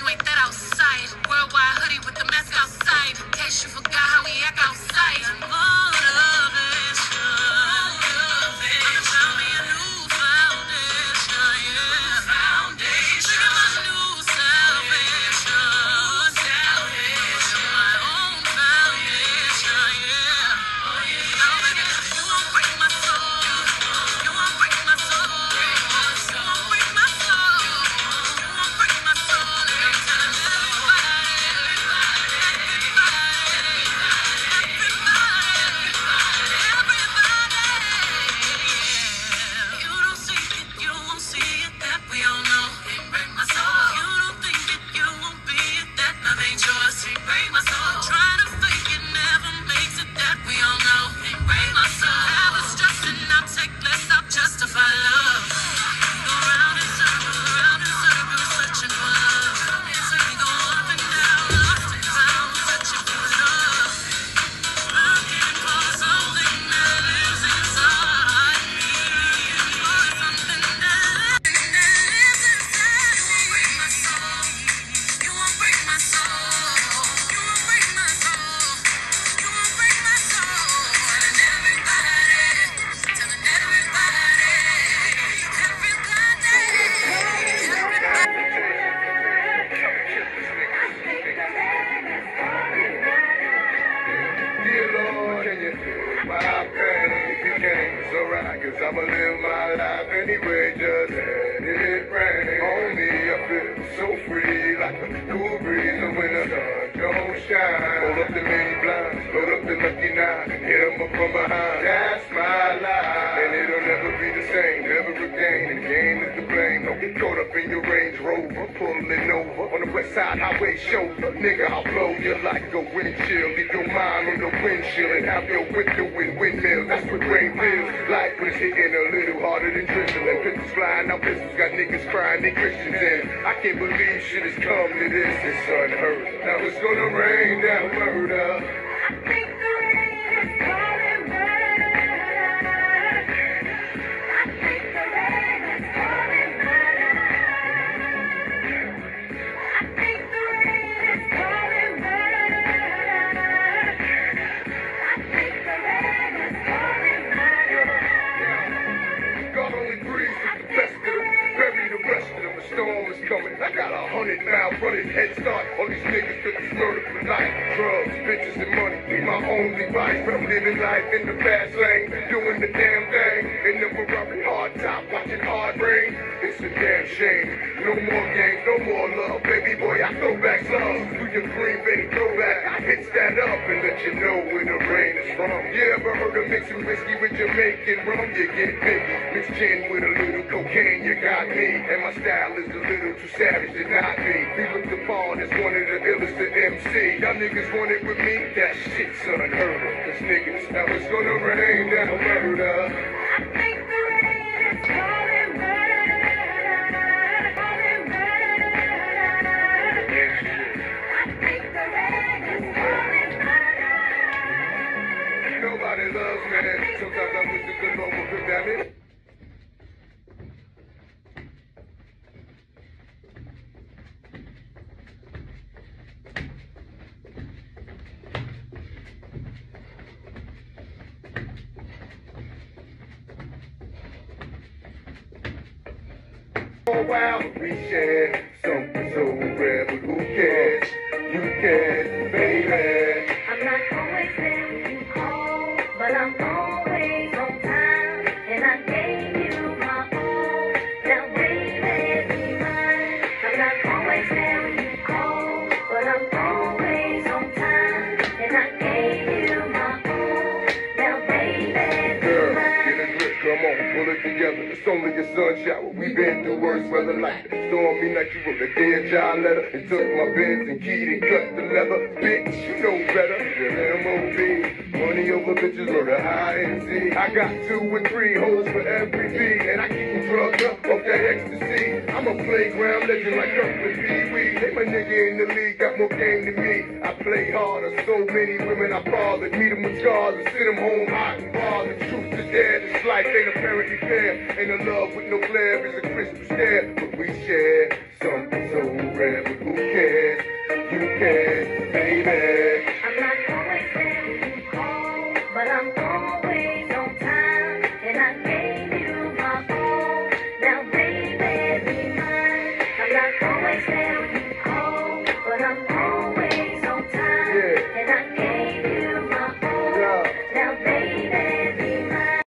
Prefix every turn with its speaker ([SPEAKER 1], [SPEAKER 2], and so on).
[SPEAKER 1] you ain't that outside. Worldwide hoodie with the mask outside. In case you forgot how we act outside. Cause I'ma live my life anyway, just let it rain on me. I feel so free, like a cool breeze. When the sun don't shine, hold up the many blinds, load up the lucky nine, hit them up from behind. That's my West Side Highway shoulder. Nigga, I'll blow you like a windshield. Leave your mind on the windshield and have your window in windmills. That's what rain feels like when it's hitting a little harder than drizzling. Pistols flying out, pistols got niggas crying, they Christians in. I can't believe shit has come to this. It's unheard. Now it's gonna rain down murder. Got a hundred mile running head start. All these niggas fit this murder for life. Drugs, bitches, and money be my only vice. But I'm living life in the fast lane. Doing the damn thing. In the Ferrari hard top, watching hard rain. It's a damn shame. No more games, no more love. Baby boy, I throw back love. Do your Green up and let you know where the rain is from. You ever heard of mixing whiskey with Jamaican rum? You get biggie. Mix gin with a little cocaine, you got me. And my style is a little too savage to not be. Be looked upon as one of the illest to MC. Y'all niggas want it with me? That shit's unheard of. Cause niggas, now it's gonna rain down murder. Loves me. Sometimes I wish prevent me. Oh wow, we share something so rare, but who cares? You can, baby. Together. It's only a sun shower. We been through worse weather like that. Stormy night, you wrote a dead child letter and took my bins and keyed and cut the leather. Bitch, you know better. The MOB, money over bitches, murder high and Z. I got two and three holes for every B, and I keep them drugged up off that ecstasy. I'm a playground legend like Kirkland Pee Wee. They my nigga in the league, got more game than me. I play harder, so many women I bothered. Meet them with scars and send them home hot and bothered. Truth is dead, this life ain't apparently fair. Ain't a love with no glare,